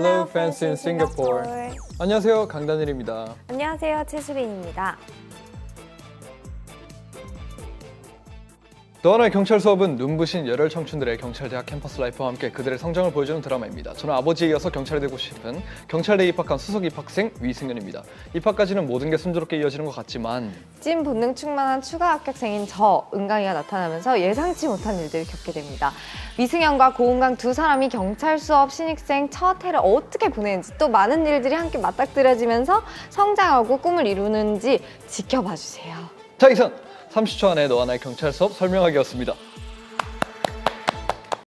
Hello fans in Singapore. 안녕하세요 강다닐입니다. 안녕하세요, 최수빈입니다. 또 하나의 경찰 수업은 눈부신 열혈 청춘들의 경찰대학 캠퍼스 라이프와 함께 그들의 성장을 보여주는 드라마입니다. 저는 아버지에 이어서 경찰이 되고 싶은 경찰대에 입학한 수석 입학생 위승현입니다. 입학까지는 모든 게 순조롭게 이어지는 것 같지만 찐 본능 충만한 추가 합격생인 저 은강이가 나타나면서 예상치 못한 일들을 겪게 됩니다. 위승현과 고은강 두 사람이 경찰 수업 신입생 첫 해를 어떻게 보내는지 또 많은 일들이 함께 맞닥뜨려지면서 성장하고 꿈을 이루는지 지켜봐 주세요. 자 이상 30초 안에 너와 나의 경찰 수업 설명하기였습니다.